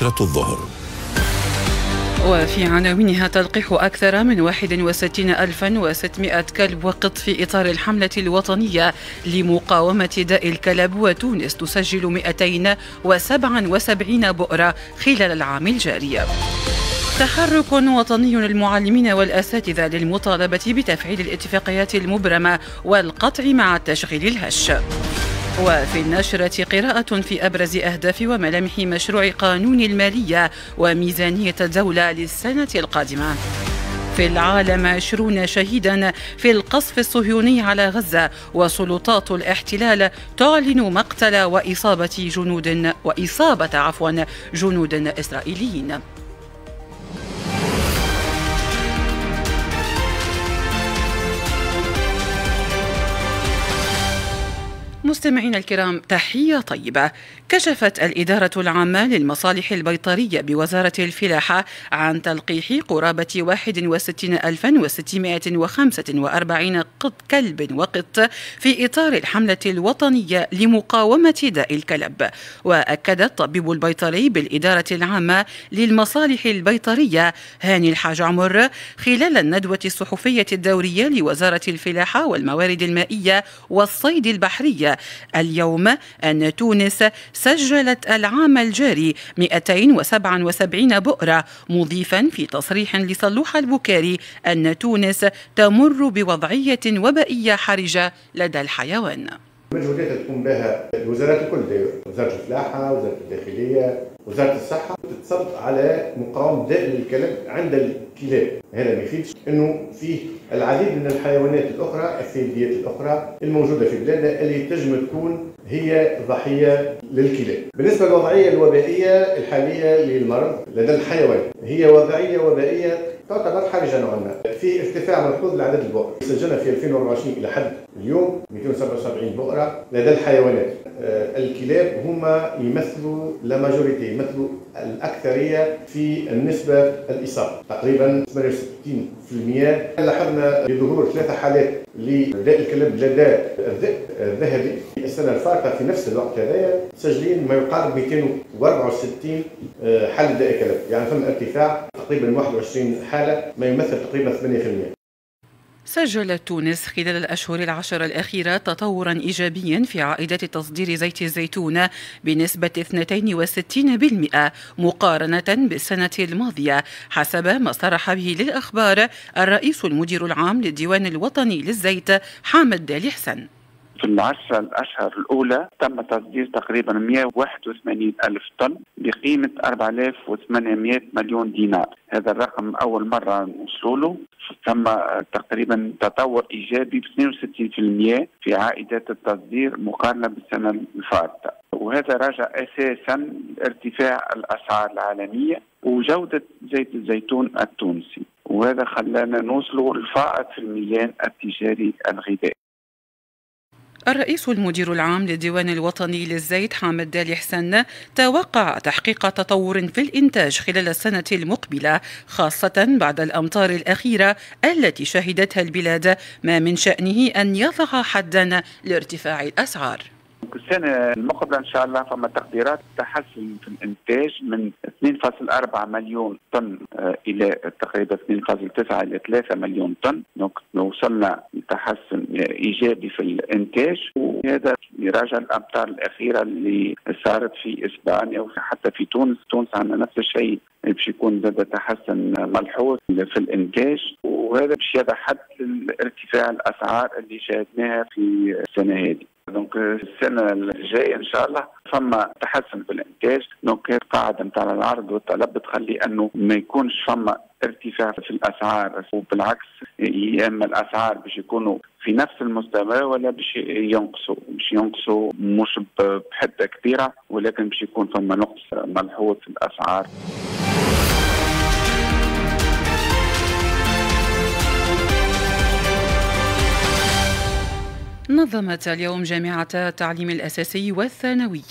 عشرة الظهر. وفي عناوينها تلقيح أكثر من 61600 كلب وقط في إطار الحملة الوطنية لمقاومة داء الكلب وتونس تسجل 277 بؤرة خلال العام الجاري. تحرك وطني للمعلمين والأساتذة للمطالبة بتفعيل الاتفاقيات المبرمة والقطع مع التشغيل الهش. وفي النشرة قراءة في أبرز أهداف وملامح مشروع قانون المالية وميزانية الدولة للسنة القادمة. في العالم عشرون شهيدا في القصف الصهيوني على غزة وسلطات الاحتلال تعلن مقتل وإصابة جنود وإصابة عفوا جنود إسرائيليين. مستمعينا الكرام تحية طيبة. كشفت الإدارة العامة للمصالح البيطرية بوزارة الفلاحة عن تلقيح قرابة 61645 قط كلب وقط في إطار الحملة الوطنية لمقاومة داء الكلب. وأكد الطبيب البيطري بالإدارة العامة للمصالح البيطرية هاني الحاج عمر خلال الندوة الصحفية الدورية لوزارة الفلاحة والموارد المائية والصيد البحرية اليوم أن تونس سجلت العام الجاري 277 بؤرة مضيفا في تصريح لصلوح البكاري أن تونس تمر بوضعية وبائية حرجة لدى الحيوان. المجهودات اللي تقوم بها الوزارات الكل وزارة الفلاحه، وزارة الداخلية، وزارة الصحة تتصرف على مقاومه داء الكلب عند الكلاب، هذا ما يفيدش إنه فيه العديد من الحيوانات الأخرى الثدييات الأخرى الموجودة في بلادنا اللي تنجم تكون هي ضحية للكلاب. بالنسبة للوضعية الوبائية الحالية للمرض لدى الحيوان هي وضعية وبائية تعتبر حرجة نوعا ما. في ارتفاع ملحوظ لعدد البؤر. سجلنا في 2024 إلى حد اليوم 277 بؤرة لدى الحيوانات. آه، الكلاب هما يمثلوا لا ماجوريتي يمثلوا الأكثرية في النسبة الإصابة. تقريبا 68% لاحظنا بظهور ثلاثة حالات لداء الكلب لدى الذئب الذهبي في السنة الفارقة في نفس الوقت هذايا مسجلين ما يقارب 264 آه، حالة داء كلب يعني ثم ارتفاع تقريبا 21 حالة ما يمثل تقريبا 8% سجلت تونس خلال الأشهر العشر الأخيرة تطورا إيجابيا في عائدات تصدير زيت الزيتون بنسبة 62% مقارنة بالسنة الماضية حسب ما صرح به للأخبار الرئيس المدير العام للديوان الوطني للزيت حامد حسن. في العشرة الأشهر الأولى تم تصدير تقريبا 181 ألف طن بقيمة 4800 مليون دينار. هذا الرقم أول مرة نوصلوا له ثم تقريبا تطور إيجابي ب 62% في عائدات التصدير مقارنة بالسنة الفارطة وهذا راجع أساسا ارتفاع الأسعار العالمية وجودة زيت الزيتون التونسي. وهذا خلانا نوصلوا الفائض في الميزان التجاري الغذائي. الرئيس المدير العام للديوان الوطني للزيت حامد دالي حسن توقع تحقيق تطور في الإنتاج خلال السنة المقبلة خاصة بعد الأمطار الأخيرة التي شهدتها البلاد ما من شأنه أن يضع حدا لارتفاع الأسعار. السنة المقبلة إن شاء الله فما تقديرات تحسن في الإنتاج من 2.4 مليون طن آه، إلى تقريبا 2.9 إلى 3 مليون طن. وصلنا لتحسن إيجابي في الإنتاج وهذا يراجع الأمطار الأخيرة اللي صارت في إسبانيا وحتى في تونس. تونس عندنا نفس الشيء باش يكون زاد تحسن ملحوظ في الإنتاج. وهذا باش يضع حد لارتفاع الأسعار اللي شاهدناها في السنة هذه. donc السنة الجاية إن شاء الله فما تحسن في الإنتاج. donc القاعدة نتاع العرض والطلب بتخلي إنه ما يكونش فما ارتفاع في الأسعار. وبالعكس يا إما الأسعار باش يكونوا في نفس المستوى ولا باش ينقصوا. باش ينقصوا مش بحدة كبيرة ولكن باش يكون فما نقص ملحوظ في الأسعار. نظمت اليوم جامعة التعليم الأساسي والثانوي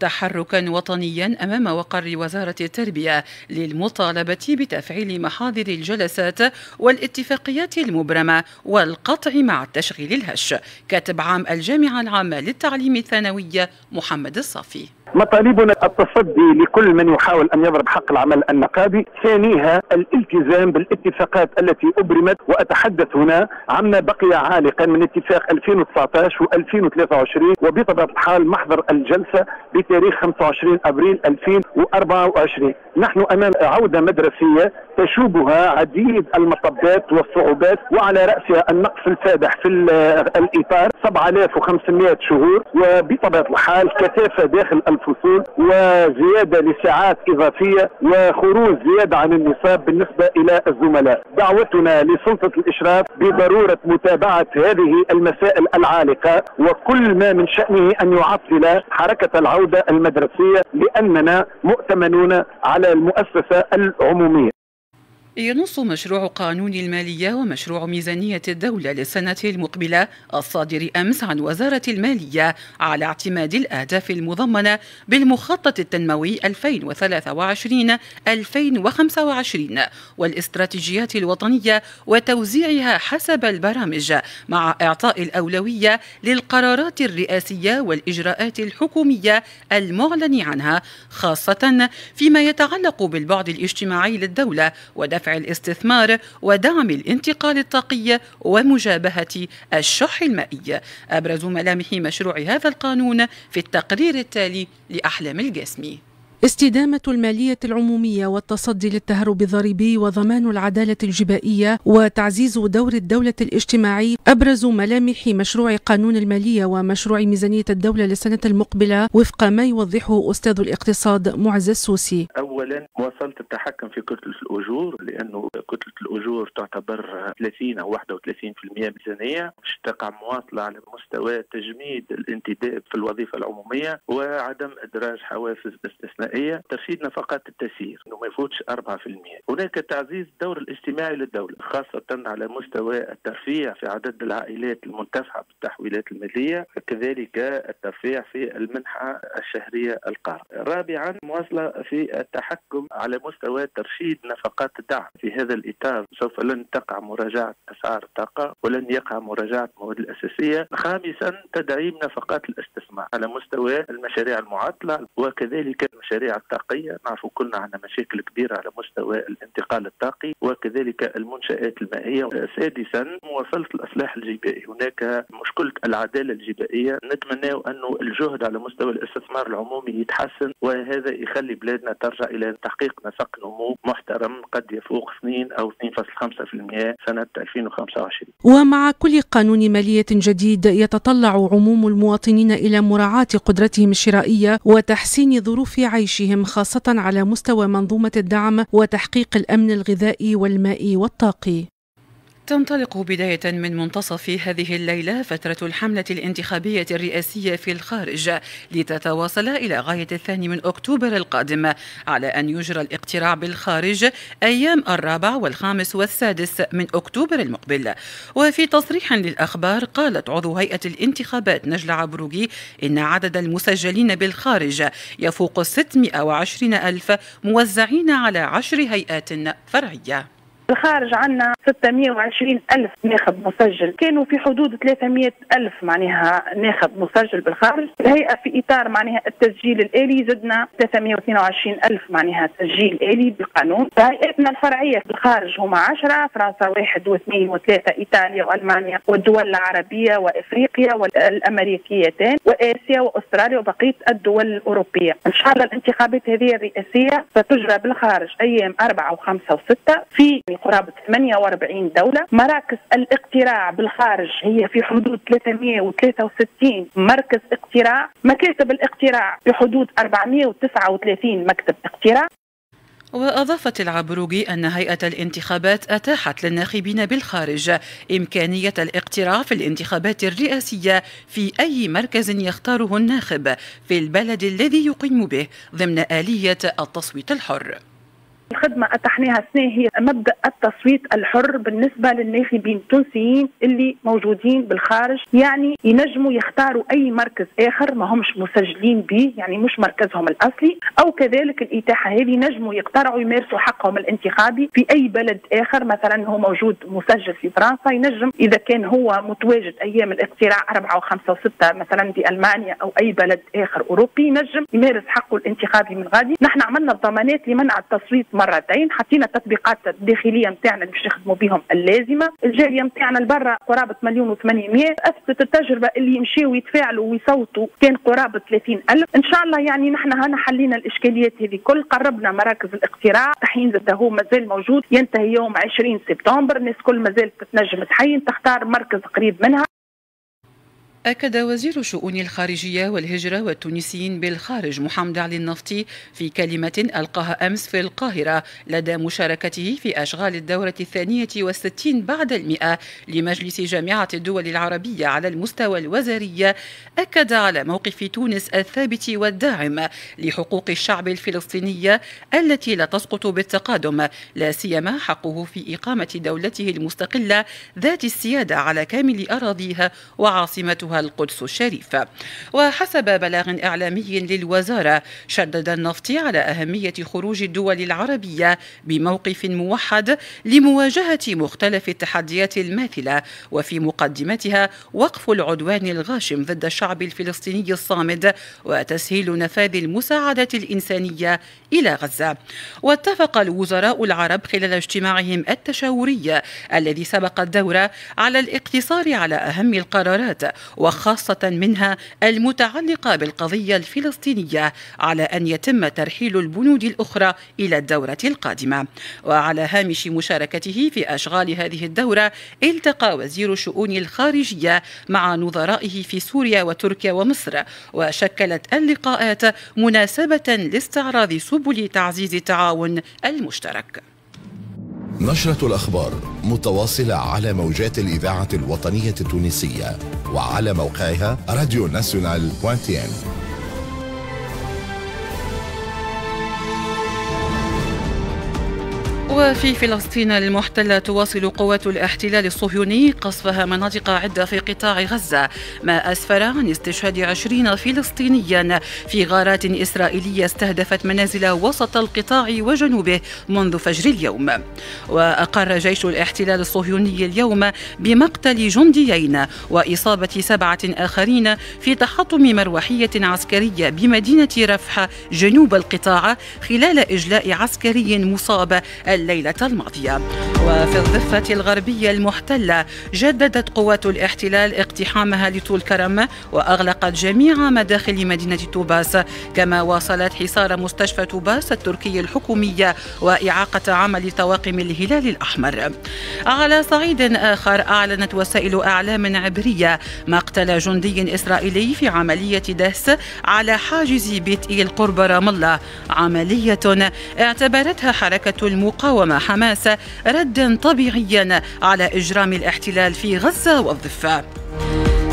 تحركا وطنيا أمام وقر وزارة التربية للمطالبة بتفعيل محاضر الجلسات والاتفاقيات المبرمة والقطع مع التشغيل الهش. كاتب عام الجامعة العامة للتعليم الثانوي محمد الصافي. مطالبنا التصدي لكل من يحاول أن يضرب حق العمل النقابي، ثانيها الالتزام بالاتفاقات التي أبرمت وأتحدث هنا عما بقي عالقا من اتفاق 2019 و2023 وبطبيعة الحال محضر الجلسة بتاريخ 25 أبريل 2024 نحن أمام عودة مدرسية تشوبها عديد المطبات والصعوبات وعلى رأسها النقص الفادح في الإطار 7500 شهور وبطبيعة الحال كثافة داخل الفصول وزيادة لساعات إضافية وخروج زيادة عن النصاب بالنسبة إلى الزملاء. دعوتنا لسلطة الإشراف بضرورة متابعة هذه المسائل العالقة وكل ما من شأنه أن يعطل حركة العودة المدرسية لأننا مؤتمنون على المؤسسة العمومية. ينص مشروع قانون المالية ومشروع ميزانية الدولة للسنة المقبلة الصادر أمس عن وزارة المالية على اعتماد الأهداف المضمنة بالمخطط التنموي 2023-2025 والاستراتيجيات الوطنية وتوزيعها حسب البرامج مع إعطاء الأولوية للقرارات الرئاسية والإجراءات الحكومية المعلن عنها خاصة فيما يتعلق بالبعد الاجتماعي للدولة ودفع دفع الاستثمار ودعم الانتقال الطاقي ومجابهة الشح المائي. أبرز ملامح مشروع هذا القانون في التقرير التالي لأحلام القاسمي استدامة المالية العمومية والتصدي للتهرب الضريبي وضمان العدالة الجبائية وتعزيز دور الدولة الاجتماعي أبرز ملامح مشروع قانون المالية ومشروع ميزانية الدولة للسنة المقبلة وفق ما يوضحه أستاذ الاقتصاد معز السوسي. أولا مواصلة التحكم في كتلة الأجور لأنه كتلة الأجور تعتبر 30 أو 31% ميزانية تقع مواصلة على مستوى تجميد الانتداب في الوظيفة العمومية وعدم إدراج حوافز استثنائية. الغذائيه ترشيد نفقات التسيير إنه ما يفوتش 4% هناك تعزيز الدور الاجتماعي للدولة خاصة على مستوى الترفيع في عدد العائلات المنتفعة بالتحويلات المالية كذلك الترفيع في المنحة الشهرية القار رابعا مواصلة في التحكم على مستوى ترشيد نفقات الدعم. في هذا الإطار سوف لن تقع مراجعة أسعار الطاقة ولن يقع مراجعة المواد الأساسية. خامسا تدعيم نفقات الاستثمار على مستوى المشاريع المعطلة وكذلك المشاريع المشاريع الطاقية نعرف كلنا عندنا مشاكل كبيرة على مستوى الانتقال الطاقي وكذلك المنشآت المائية. سادسا مواصلة الإصلاح الجبائي. هناك مشكلة العدالة الجبائية. نتمنى أنه الجهد على مستوى الاستثمار العمومي يتحسن وهذا يخلي بلادنا ترجع إلى تحقيق نسق نمو محترم قد يفوق 2 أو 2.5% سنة 2025 ومع كل قانون مالية جديد يتطلع عموم المواطنين إلى مراعاة قدرتهم الشرائية وتحسين ظروف عيش عيشهم خاصة على مستوى منظومة الدعم وتحقيق الأمن الغذائي والمائي والطاقي. تنطلق بداية من منتصف هذه الليلة فترة الحملة الانتخابية الرئاسية في الخارج لتتواصل إلى غاية الثاني من أكتوبر القادم على أن يجرى الاقتراع بالخارج أيام الرابع والخامس والسادس من أكتوبر المقبل. وفي تصريح للأخبار قالت عضو هيئة الانتخابات نجلة عبروقي إن عدد المسجلين بالخارج يفوق 620 ألف موزعين على عشر هيئات فرعية. الخارج عندنا 620 ألف ناخب مسجل. كانوا في حدود 300 ألف معناها ناخب مسجل بالخارج. الهيئة في إطار معناها التسجيل الآلي زدنا 322 ألف معناها تسجيل آلي بالقانون. هيئتنا الفرعية بالخارج هما 10 فرنسا واحد واثنين وثلاثة إيطاليا وألمانيا والدول العربية وإفريقيا والأمريكيتين وآسيا وأستراليا وبقية الدول الأوروبية. إن شاء الله الانتخابات هذه الرئاسية ستجرى بالخارج أيام 4 و5 و6 في قرابة 48 دولة. مراكز الاقتراع بالخارج هي في حدود 363 مركز اقتراع. مكاتب الاقتراع في حدود 439 مكتب اقتراع. وأضافت العبروقي أن هيئة الانتخابات أتاحت للناخبين بالخارج إمكانية الاقتراع في الانتخابات الرئاسية في أي مركز يختاره الناخب في البلد الذي يقيم به ضمن آلية التصويت الحر. الخدمة أتحناها سنة هي مبدأ التصويت الحر بالنسبة للناخبين التونسيين اللي موجودين بالخارج. يعني ينجموا يختاروا أي مركز آخر ما همش مسجلين به يعني مش مركزهم الأصلي. أو كذلك الإتاحة هذه ينجموا يقترعوا يمارسوا حقهم الانتخابي في أي بلد آخر. مثلا هو موجود مسجل في فرنسا ينجم إذا كان هو متواجد أيام الاقتراع أربعة وخمسة وستة مثلا في ألمانيا أو أي بلد آخر أوروبي ينجم يمارس حقه الانتخابي من غادي. نحن عملنا الضمانات لمنع التصويت مرتين حطينا التطبيقات الداخلية نتاعنا اللي باش يخدموا بهم اللازمة. الجالية نتاعنا لبرا قرابة مليون و800 اثبتت التجربة اللي يمشيوا يتفاعلوا ويصوتوا كان قرابة 30 ألف. إن شاء الله يعني نحن هنا حلينا الإشكاليات هذه كل قربنا مراكز الاقتراع. تحيين زاد هو مازال موجود ينتهي يوم 20 سبتمبر. الناس كل مازال تتنجم تحين تختار مركز قريب منها. أكد وزير شؤون الخارجية والهجرة والتونسيين بالخارج محمد علي النفطي في كلمة ألقاها أمس في القاهرة لدى مشاركته في أشغال الدورة الثانية والستين بعد المئة لمجلس جامعة الدول العربية على المستوى الوزاري. أكد على موقف تونس الثابت والداعم لحقوق الشعب الفلسطيني التي لا تسقط بالتقادم لا سيما حقه في إقامة دولته المستقلة ذات السيادة على كامل أراضيها وعاصمتها. القدس الشريفة وحسب بلاغ إعلامي للوزارة شدد النفطي على أهمية خروج الدول العربية بموقف موحد لمواجهة مختلف التحديات الماثلة وفي مقدمتها وقف العدوان الغاشم ضد الشعب الفلسطيني الصامد وتسهيل نفاذ المساعدة الإنسانية إلى غزة. واتفق الوزراء العرب خلال اجتماعهم التشاوري الذي سبق الدورة على الاقتصار على أهم القرارات وخاصة منها المتعلقة بالقضية الفلسطينية على أن يتم ترحيل البنود الأخرى إلى الدورة القادمة. وعلى هامش مشاركته في أشغال هذه الدورة التقى وزير الشؤون الخارجية مع نظرائه في سوريا وتركيا ومصر وشكلت اللقاءات مناسبة لاستعراض سبل تعزيز التعاون المشترك. نشرة الأخبار متواصلة على موجات الإذاعة الوطنية التونسية. وعلى موقعها راديو ناسيونال بوانتين وفي فلسطين المحتلة تواصل قوات الاحتلال الصهيوني قصفها مناطق عدة في قطاع غزة ما أسفر عن استشهاد عشرين فلسطينيا. في غارات إسرائيلية استهدفت منازل وسط القطاع وجنوبه منذ فجر اليوم. وأقر جيش الاحتلال الصهيوني اليوم بمقتل جنديين وإصابة سبعة آخرين في تحطم مروحية عسكرية بمدينة رفح جنوب القطاع خلال إجلاء عسكري مصاب الليلة الماضية. وفي الضفة الغربية المحتلة جددت قوات الاحتلال اقتحامها لطول كرم وأغلقت جميع مداخل مدينة توباس كما واصلت حصار مستشفى توباس التركي الحكومية وإعاقة عمل طواقم الهلال الأحمر. على صعيد آخر أعلنت وسائل أعلام عبرية مقتل جندي إسرائيلي في عملية دهس على حاجز بيت إيل قرب رام الله. عملية اعتبرتها حركة المقاومة قاوم حماس ردا طبيعيا على إجرام الاحتلال في غزة والضفة.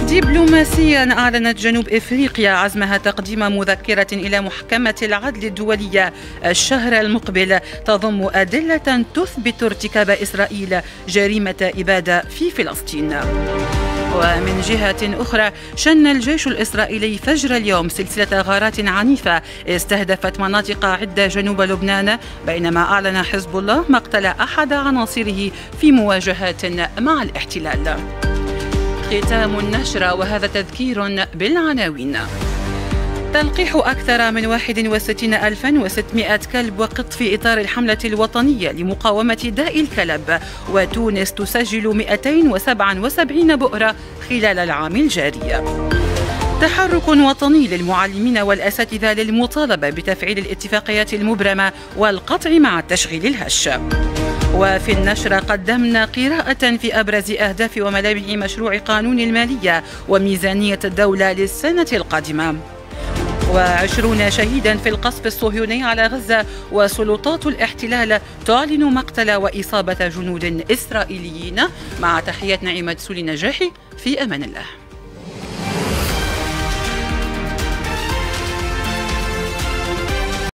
دبلوماسيا أعلنت جنوب إفريقيا عزمها تقديم مذكرة إلى محكمة العدل الدولية. الشهر المقبل تضم أدلة تثبت ارتكاب إسرائيل جريمة إبادة في فلسطين. ومن جهة أخرى شن الجيش الإسرائيلي فجر اليوم سلسلة غارات عنيفة. استهدفت مناطق عدة جنوب لبنان بينما أعلن حزب الله مقتل أحد عناصره في مواجهات مع الاحتلال. ختام النشرة وهذا تذكير بالعناوين. تلقيح أكثر من 61600 كلب وقط في إطار الحملة الوطنية لمقاومة داء الكلب. وتونس تسجل 277 بؤرة خلال العام الجاري. تحرك وطني للمعلمين والأساتذة للمطالبة بتفعيل الاتفاقيات المبرمة والقطع مع التشغيل الهش. وفي النشرة قدمنا قراءة في أبرز أهداف وملامح مشروع قانون المالية وميزانية الدولة للسنة القادمة. وعشرون شهيدا في القصف الصهيوني على غزة وسلطات الاحتلال تعلن مقتل وإصابة جنود إسرائيليين. مع تحيات نعيمة سولي نجاحي في أمان الله.